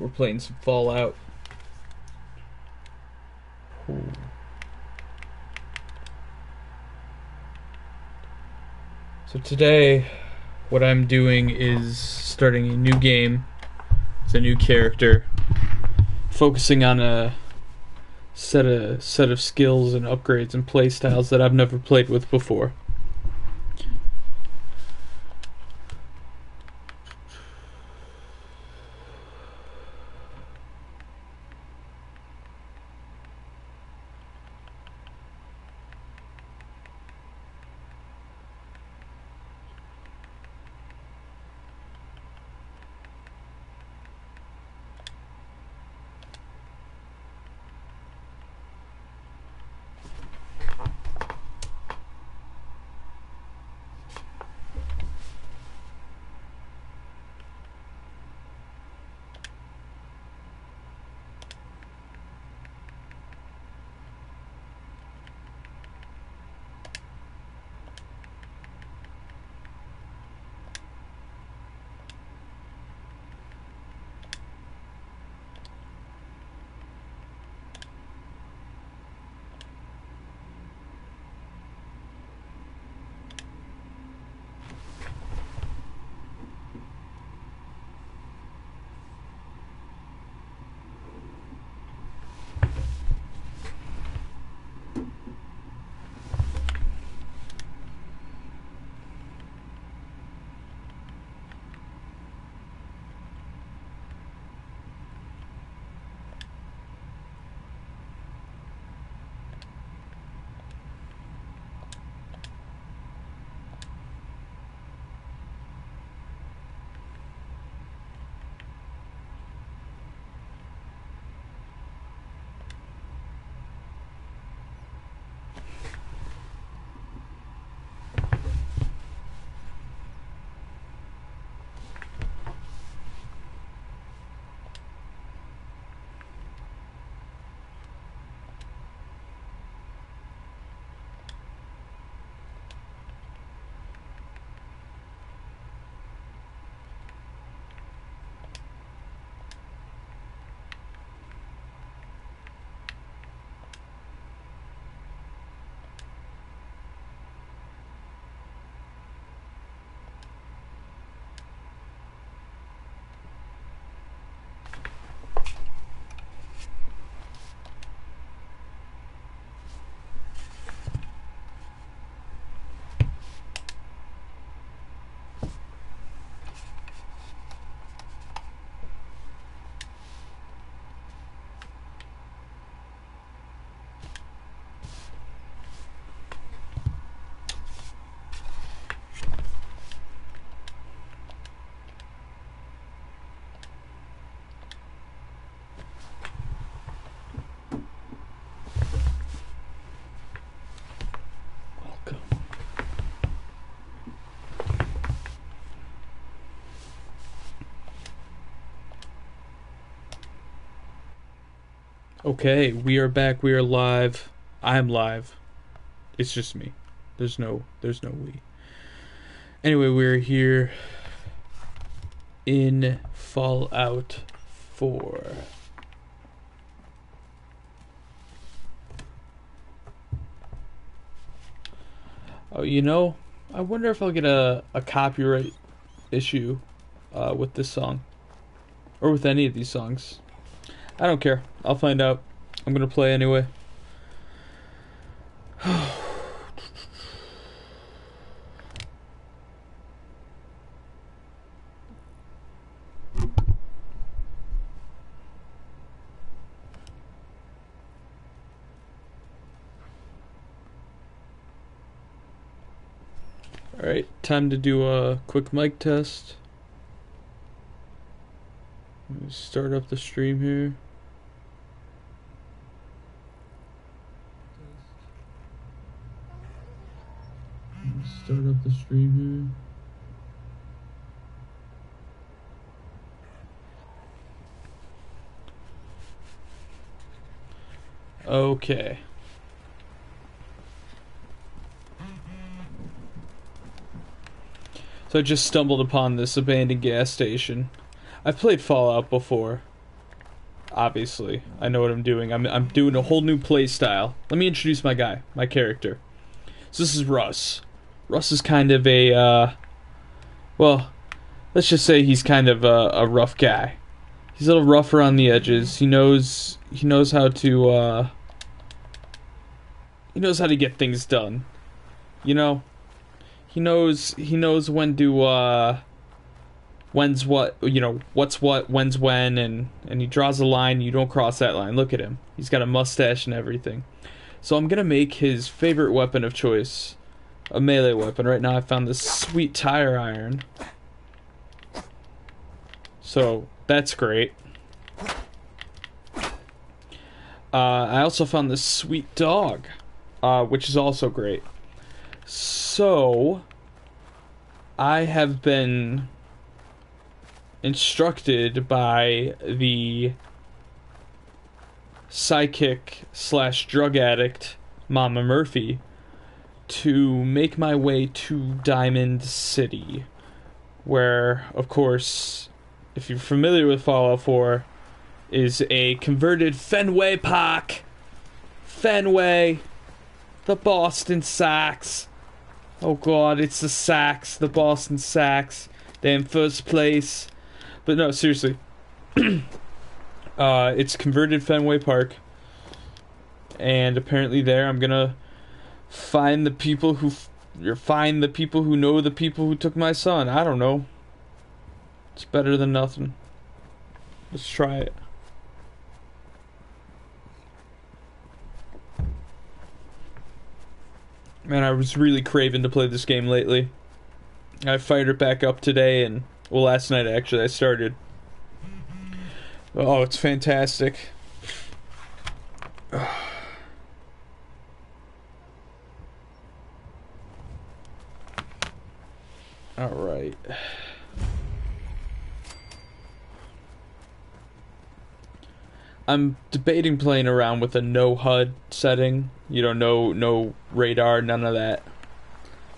We're playing some Fallout. So today, what I'm doing is starting a new game. It's a new character, focusing on a set of set of skills and upgrades and playstyles that I've never played with before. Okay, we are back. We are live. I am live. It's just me. There's no there's no we. Anyway, we're here in Fallout 4. Oh, you know, I wonder if I'll get a, a copyright issue uh, with this song. Or with any of these songs. I don't care. I'll find out. I'm gonna play anyway. Alright, time to do a quick mic test. Start up the stream here. Start up the stream here. Okay. So I just stumbled upon this abandoned gas station. I've played Fallout before. Obviously, I know what I'm doing. I'm I'm doing a whole new play style. Let me introduce my guy, my character. So this is Russ. Russ is kind of a, uh, well, let's just say he's kind of a, a rough guy. He's a little rough around the edges. He knows he knows how to uh, he knows how to get things done. You know, he knows he knows when to uh, when's what you know what's what when's when and and he draws a line you don't cross that line. Look at him. He's got a mustache and everything. So i'm gonna make his favorite weapon of choice a melee weapon. Right now i found this sweet tire iron. So that's great. Uh, i also found this sweet dog uh, which is also great so i have been instructed by the psychic slash drug addict Mama Murphy to make my way to Diamond City, where, of course, if you're familiar with Fallout 4, is a converted Fenway Park. Fenway, the Boston Sox. Oh God, it's the Sox, the Boston Sox. They're in first place. But no, seriously. uh, it's converted Fenway Park. And apparently there I'm gonna find the people who find the people who know the people who took my son. I don't know. It's better than nothing. Let's try it. Man, I was really craving to play this game lately. I fired it back up today and well, last night actually I started. Oh, it's fantastic. All right. I'm debating playing around with a no HUD setting. You know, no no radar, none of that.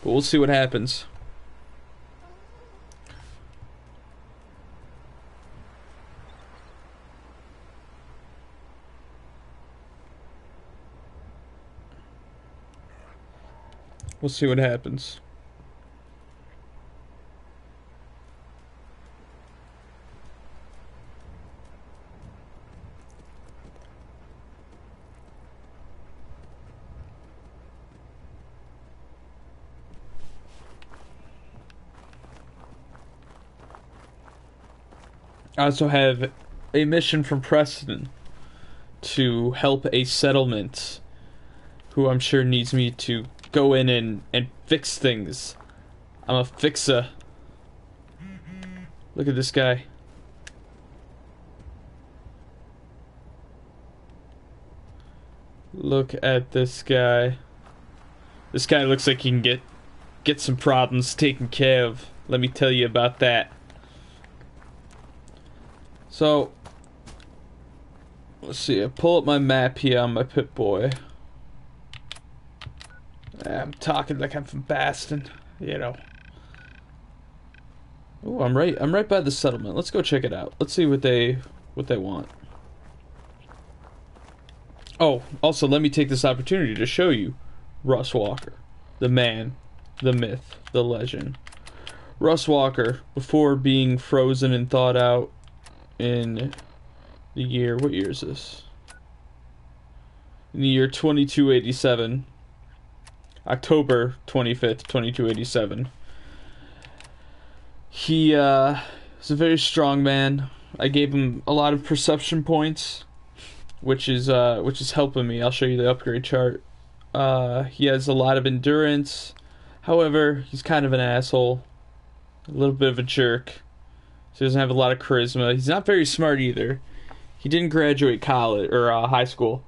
But we'll see what happens. We'll see what happens. I also have a mission from Preston to help a settlement who I'm sure needs me to go in and, and fix things. I'm a fixer. Look at this guy. Look at this guy. This guy looks like he can get get some problems taken care of. Let me tell you about that. So, let's see. I pull up my map here on my Pip-Boy. I'm talking like I'm from Boston, you know. Oh, I'm right. I'm right by the settlement. Let's go check it out. Let's see what they what they want. Oh, also let me take this opportunity to show you Russ Walker, the man, the myth, the legend. Russ Walker, before being frozen and thawed out in the year, what year is this? In the year 2287, October 25th, 2287. He uh, is a very strong man. I gave him a lot of perception points, which is uh, which is helping me. I'll show you the upgrade chart. Uh, he has a lot of endurance. However, he's kind of an asshole, a little bit of a jerk. So he doesn't have a lot of charisma. He's not very smart either. He didn't graduate college or uh, high school.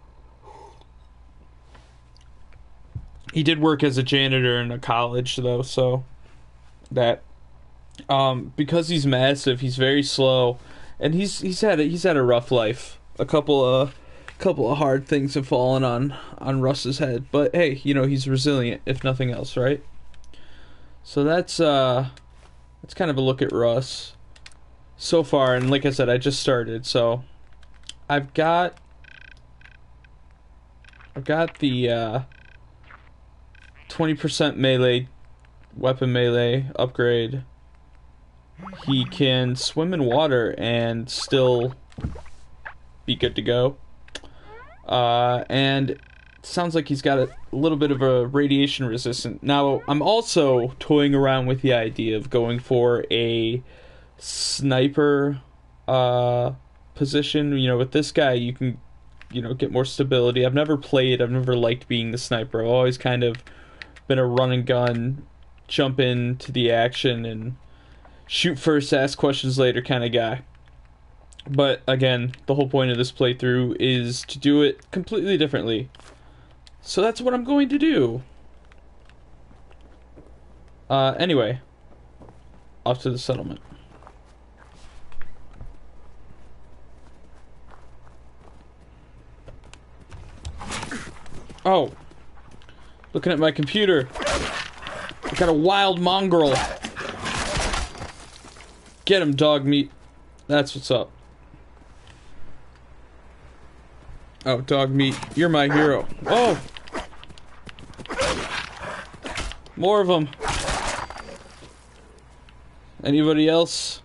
he did work as a janitor in a college though, so that um because he's massive, he's very slow and he's he's had a, he's had a rough life. A couple of couple of hard things have fallen on on Russ's head, but hey, you know, he's resilient if nothing else, right? So that's uh that's kind of a look at Russ so far and like I said, I just started, so I've got I've got the uh 20% melee weapon melee upgrade. He can swim in water and still be good to go. Uh, and sounds like he's got a little bit of a radiation resistant. Now, I'm also toying around with the idea of going for a sniper uh, position. You know, with this guy, you can, you know, get more stability. I've never played, I've never liked being the sniper. I've always kind of been a run and gun, jump into the action and shoot first, ask questions later kind of guy. But again, the whole point of this playthrough is to do it completely differently. So that's what I'm going to do. Uh, anyway, off to the settlement. Oh, looking at my computer. I got a wild mongrel. Get him, Dogmeat. That's what's up. Oh, Dogmeat. You're my hero. Oh! More of them. Anybody else?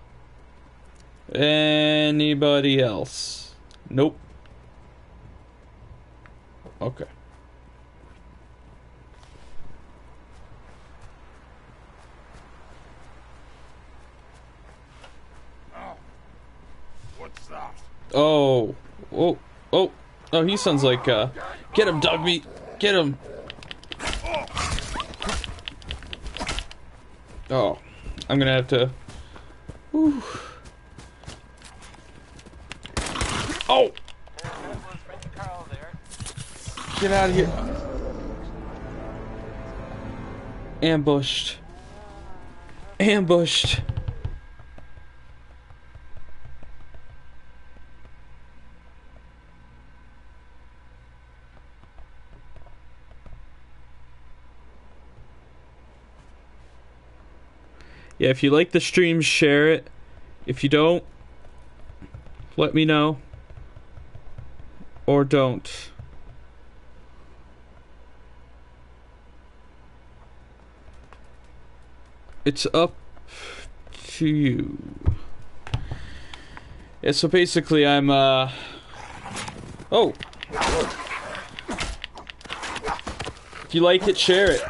Anybody else? Nope. Okay. What's that? Oh. Oh. Oh. Oh, he sounds like, uh... Get him, Dogmeat! Get him! Oh. I'm gonna have to... Whew. Oh! Get out of here. Ambushed. Ambushed. Yeah, if you like the stream, share it. If you don't, let me know. Or don't. It's up to you. Yeah, so basically I'm, uh... Oh! If you like it, share it.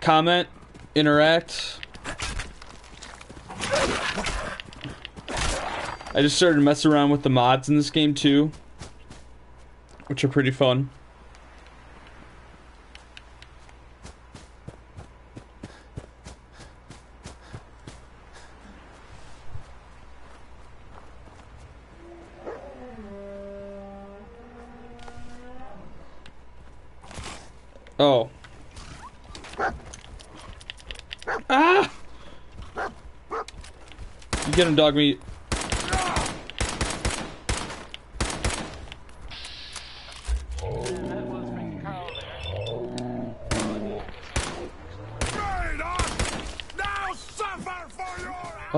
Comment, interact. I just started to mess around with the mods in this game too, which are pretty fun. Oh. Ah! You get him, Dogmeat.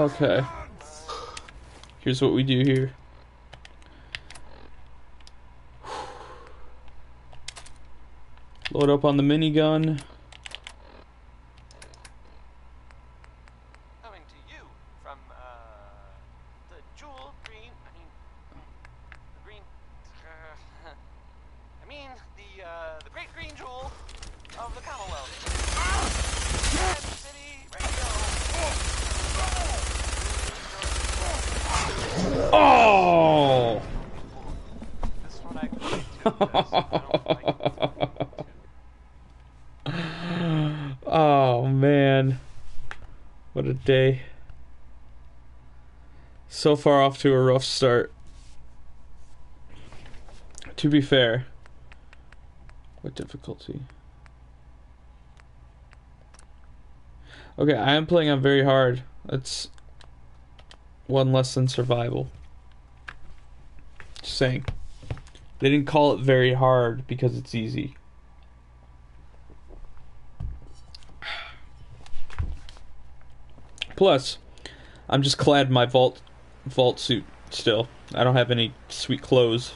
Okay. Here's what we do here. Load up on the minigun. Coming to you from uh, the jewel green. I mean, the green. Uh, I mean the uh, the great green jewel of the Commonwealth. Red City Radio. Oh! This one I can do. I don't like oh man. What a day. So far off to a rough start. To be fair. What difficulty? Okay, I am playing on very hard. That's one less than survival. Just saying. They didn't call it very hard because it's easy. Plus, I'm just clad in my vault vault suit still. I don't have any sweet clothes.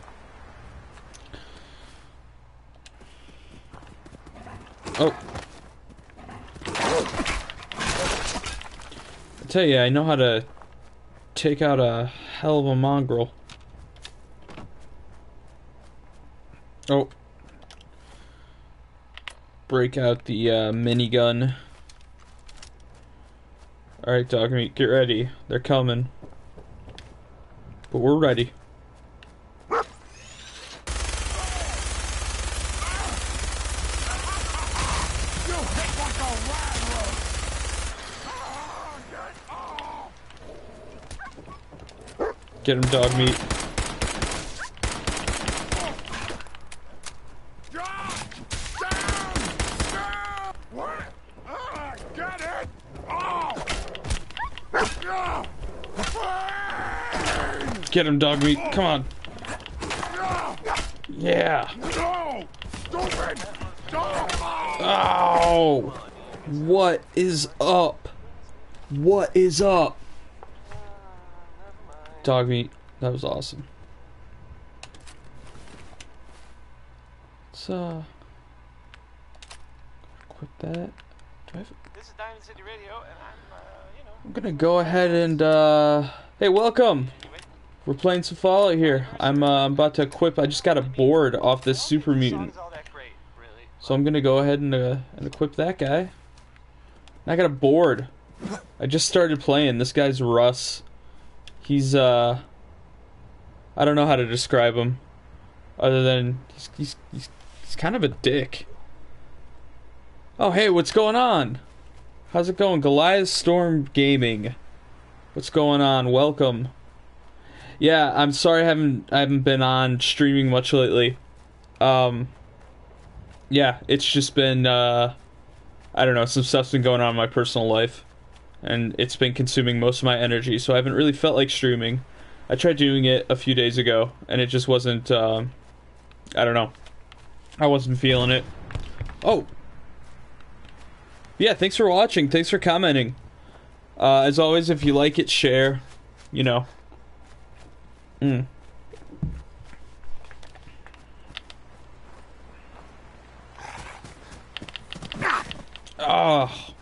Oh. I tell you, I know how to take out a hell of a mongrel. Oh. Break out the uh, minigun. Alright, Dogmeat, get ready. They're coming. But we're ready. Get him, Dogmeat. Drop! Down! Down! What? Ah, get it! Oh! Ah! Pain! Get him, Dogmeat. Come on. Ah! Yeah. No! Stupid! Oh. What is up? What is up? Dogmeat. That was awesome. Let's uh quit that. Do I have This is Diamond City Radio, and I'm, uh, you know, I'm gonna go ahead and uh hey welcome. We're playing some fallout here. I'm uh, about to equip i just got a board off this super mutant. So i'm gonna go ahead and uh, and equip that guy. And i got a board. I just started playing. This guy's russ. He's uh i don't know how to describe him other than he's he's he's, he's kind of a dick. Oh hey what's going on? How's it going? Goliath storm gaming. What's going on? Welcome yeah i'm sorry i haven't i haven't been on streaming much lately. Um yeah it's just been uh i don't know some stuff's been going on in my personal life. And it's been consuming most of my energy so i haven't really felt like streaming. I tried doing it a few days ago and it just wasn't um i don't know. I wasn't feeling it. Oh. Yeah thanks for watching. Thanks for commenting. Uh, as always, if you like it, share. You know. Mm. Oh.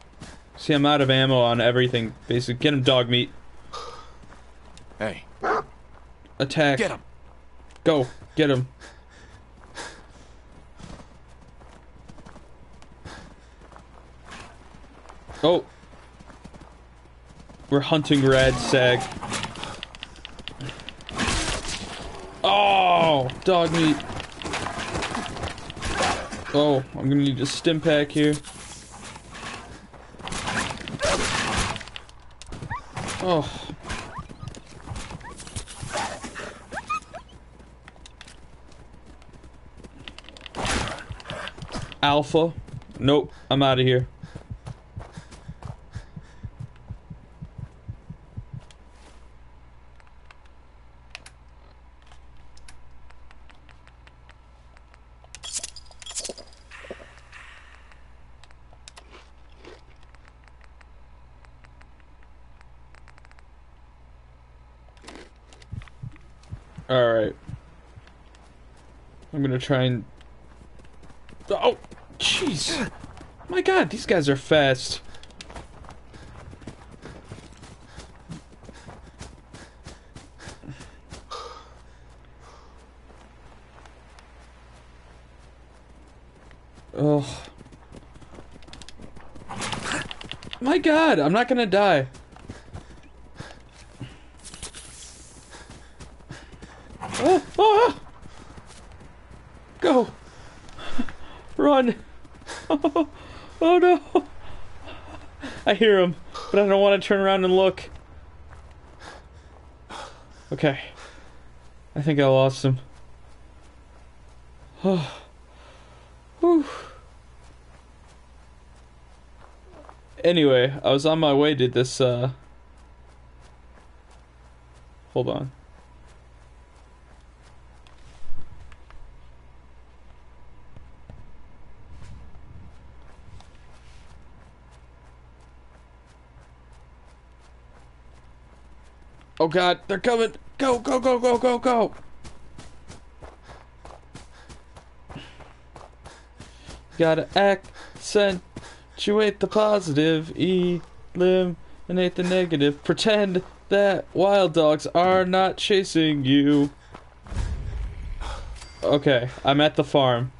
See, I'm out of ammo on everything. Basically, get him, Dogmeat. Hey, Attack. get him! Go. Get him. Oh. We're hunting Radstag. Oh, Dogmeat. Oh, I'm gonna need a Stimpak here. Oh. Alpha. Nope, I'm out of here. Alright. I'm gonna try and. Oh! Jeez! My god, these guys are fast. Oh. My god, I'm not gonna die. Oh, ah! Go! Run! Oh, oh no! I hear him, but I don't want to turn around and look. Okay. I think I lost him. Oh. Whew. Anyway, I was on my way to this, uh. Hold on. God, they're coming! Go, go, go, go, go, go. Gotta accentuate the positive, eliminate the negative. Pretend that wild dogs are not chasing you. Okay, I'm at the farm.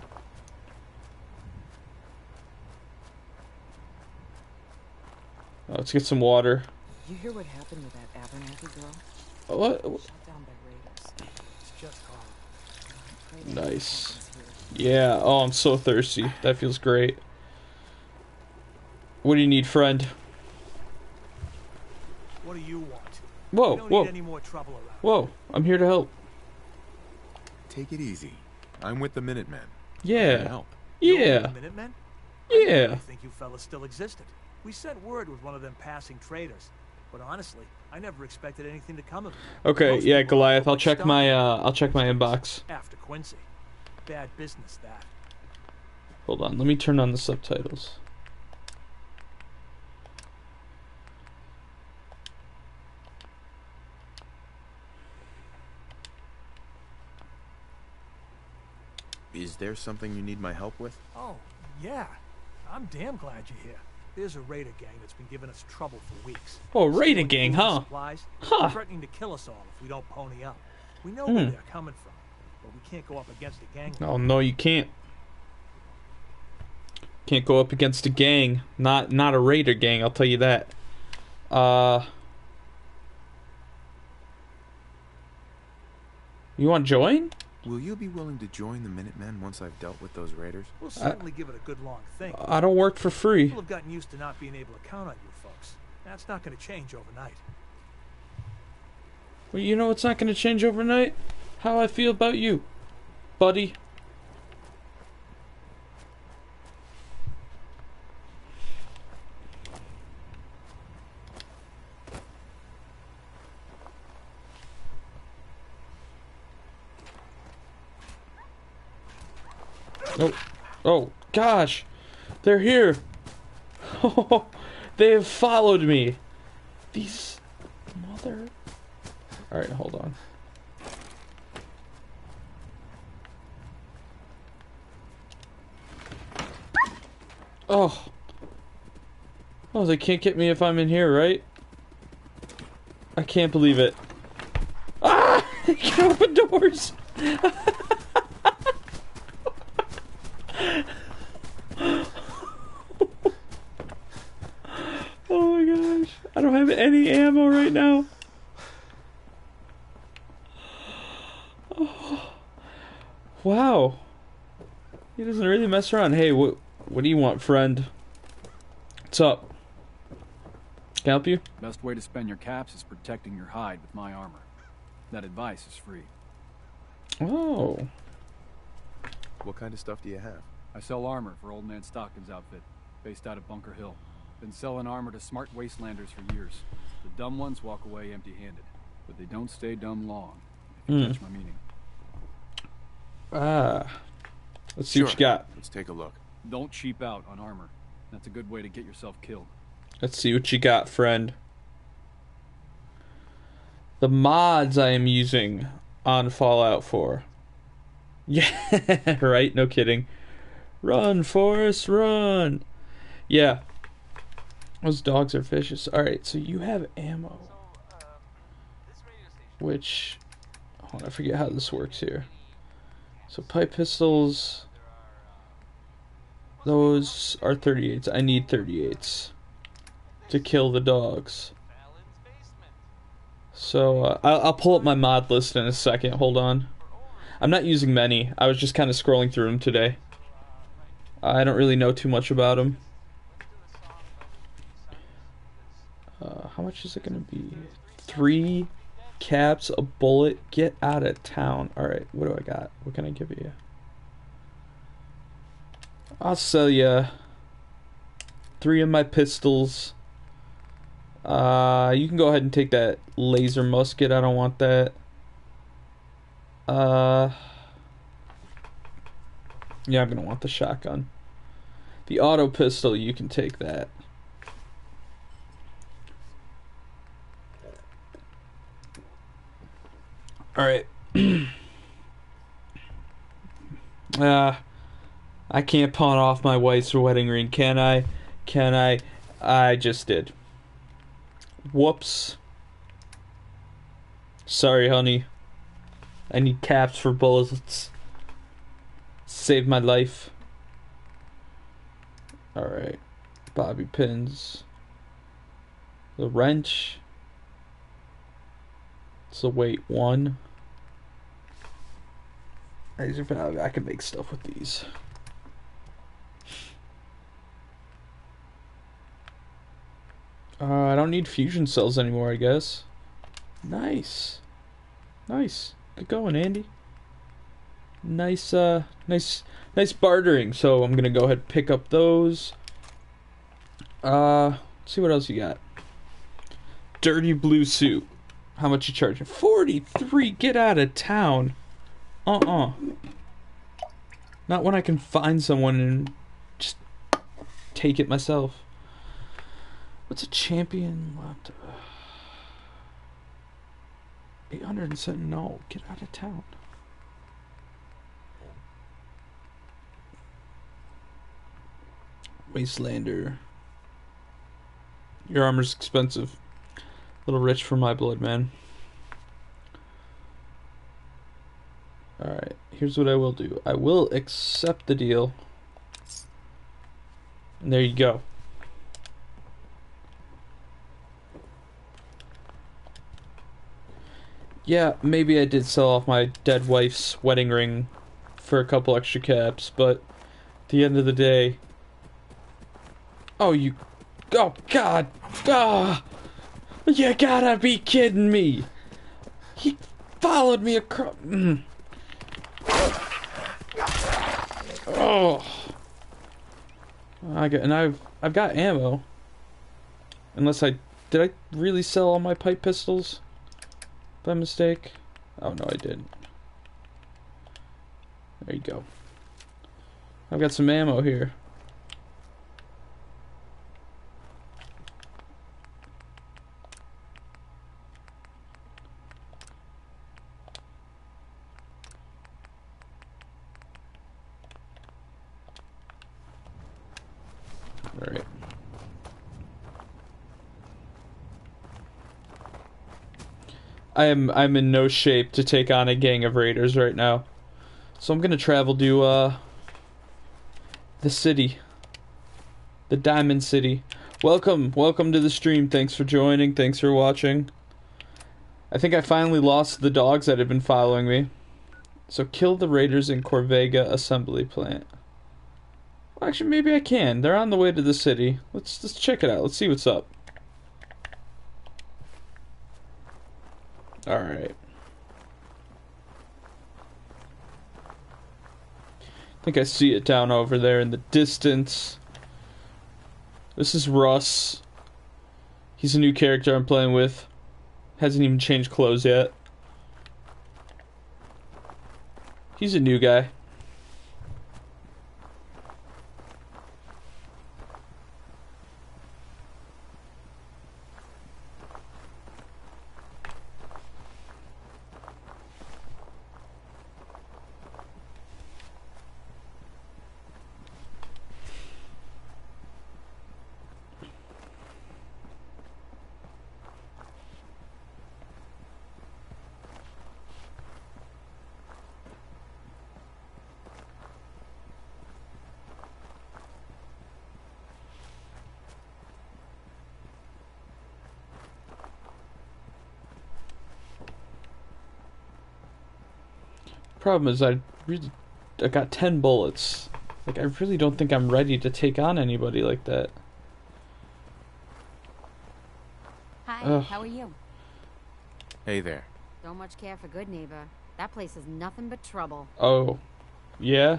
Let's get some water. You hear what happened to that Abernathy girl? What? Shot down by raiders. It's just horrible. Pray that nothing Nice. Yeah. Oh, I'm so thirsty. That feels great. What do you need, friend? What do you want? Whoa, don't whoa, need any more trouble around. whoa! I'm here to help. Take it easy. I'm with the Minutemen. Yeah, Help. Yeah, the Minutemen? I didn't yeah. really think you fellas still existed. We sent word with one of them passing traders, but honestly, I never expected anything to come of it. Okay, Most yeah, Goliath. I'll check my uh, I'll check my inbox. after Quincy. Bad business that. Hold on, let me turn on the subtitles. Is there something you need my help with? Oh, yeah. I'm damn glad you're here. There's a raider gang that's been giving us trouble for weeks. Oh, Raider gang, huh? Supplies, Huh. threatening to kill us all if we don't pony up. We know Hmm. where they're coming from, but we can't go up against a gang. Oh no, you can't. Can't go up against a gang. Not not a raider gang. I'll tell you that. Uh. You want to join? Will you be willing to join the Minutemen once I've dealt with those raiders? We'll certainly give it a good long think. I don't work for free. People have gotten used to not being able to count on you folks. That's not going to change overnight. Well, you know it's not going to change overnight. How I feel about you, buddy. Oh, oh, gosh, they're here. Oh, they have followed me. These mother. All right, hold on. Oh. Oh, they can't get me if I'm in here, right? I can't believe it. Ah! They can open doors. oh my gosh. I don't have any ammo right now. Oh. Wow. He doesn't really mess around. Hey, what what do you want, friend? What's up? Can I help you? Best way to spend your caps is protecting your hide with my armor. That advice is free. Oh. What kind of stuff do you have? I sell armor for Old Man Stockton's outfit, based out of Bunker Hill. Been selling armor to smart wastelanders for years. The dumb ones walk away empty-handed, but they don't stay dumb long. If you Hmm. catch my meaning. Ah. Let's see what you got. Let's take a look. Don't cheap out on armor. That's a good way to get yourself killed. Let's see what you got, friend. The mods I am using on Fallout 4. Yeah, right? No kidding. Run, Forrest, run. Yeah. Those dogs are vicious. Alright, so you have ammo. Which. Hold on, I forget how this works here. So, pipe pistols. Those are 38s. I need 38s to kill the dogs. So uh, I'll, I'll pull up my mod list in a second. Hold on. I'm not using many. I was just kind of scrolling through them today. I don't really know too much about them. Uh, how much is it gonna be? Three caps, a bullet. Get out of town. All right. What do I got? What can I give you? I'll sell you three of my pistols. Uh, you can go ahead and take that laser musket. I don't want that. Uh, yeah, I'm gonna want the shotgun. The auto pistol, you can take that. Right. uh, I can't pawn off my wife's wedding ring, can I? Can I? I just did. Whoops. Sorry, honey. I need caps for bullets. Saved my life. Alright. Bobby pins. The wrench. So weight one. I can make stuff with these. Uh, I don't need fusion cells anymore, I guess. Nice. Nice. Good going, Andy. Nice, uh, nice, nice bartering. So I'm gonna go ahead and pick up those. Uh, see what else you got. Dirty blue suit. How much you charging? 43. Get out of town. Uh-uh. Not when I can find someone and just take it myself. What's a champion laptop? 807. No, get out of town. Wastelander. Your armor's expensive. A little rich for my blood, man. Alright, here's what I will do. I will accept the deal. And there you go. Yeah, maybe I did sell off my dead wife's wedding ring for a couple extra caps, but at the end of the day. Oh, you. Oh, God. Ah! You gotta be kidding me! He followed me across. Mm. Oh. I got and I've I've got ammo. Unless I did I really sell all my pipe pistols by mistake? Oh no, I didn't. There you go. I've got some ammo here. All right. I am I'm in no shape to take on a gang of raiders right now. So I'm gonna travel to uh the city. The Diamond City. Welcome, welcome to the stream. Thanks for joining, thanks for watching. I think I finally lost the dogs that had been following me. So kill the raiders in Corvega assembly plant. Well, actually, maybe I can. They're on the way to the city. Let's let's check it out. Let's see what's up. All right. I think I see it down over there in the distance. This is Russ. He's a new character I'm playing with. Hasn't even changed clothes yet. He's a new guy. Problem is, I really, I got ten bullets. Like, I really don't think I'm ready to take on anybody like that. Hi, Ugh. how are you? Hey there. Don't much care for Goodneighbor. That place is nothing but trouble. Oh, yeah.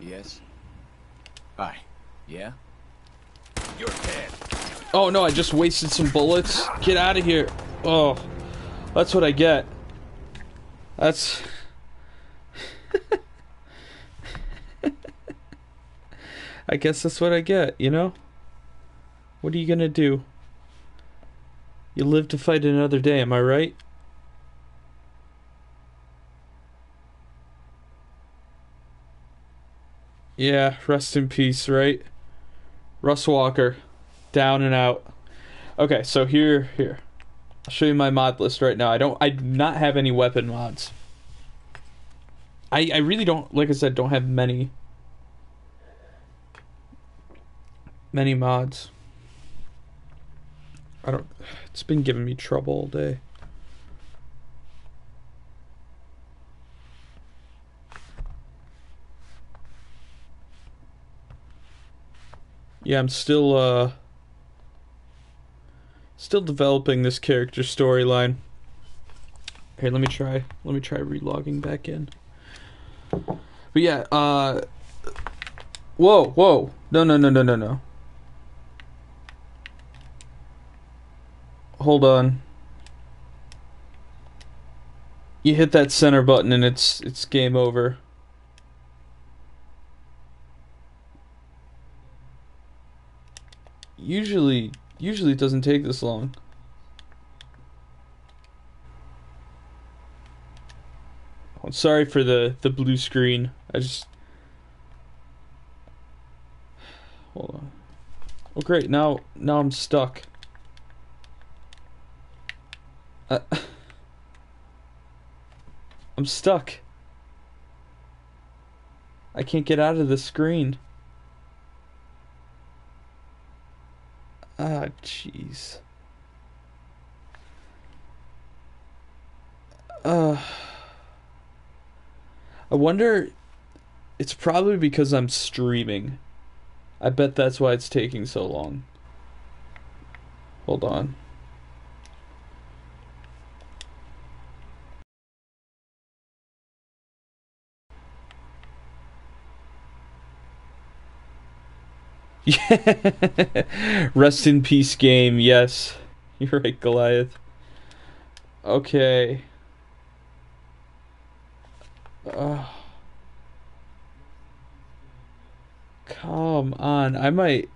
Yes. Hi. Yeah? You're dead. Oh no, I just wasted some bullets. Get out of here. Oh, that's what I get. That's. I guess that's what I get, you know? What are you gonna do? You live to fight another day, am I right? Yeah, rest in peace, right? Russ Walker, down and out. Okay, so here, here. I'll show you my mod list right now. I don't, I do not have any weapon mods. I, I really don't, like I said, don't have many, many mods. I don't, it's been giving me trouble all day. Yeah, I'm still uh still developing this character storyline. Here, let me try. Let me try relogging back in. But yeah, uh Whoa, whoa. No, no, no, no, no, no. Hold on. You hit that center button and it's it's game over. usually usually it doesn't take this long. I'm Oh, sorry for the the blue screen. I just hold on. Oh great, now now I'm stuck. Uh, I'm stuck. I can't get out of the screen. Ah, jeez. Uh, I wonder. It's probably because I'm streaming. I bet that's why it's taking so long. Hold on. Rest in peace game. Yes. You're right, Goliath. Okay. Uh, come on. I might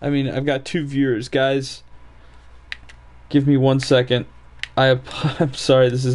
I mean, I've got two viewers, guys. Give me one second. I I'm sorry this is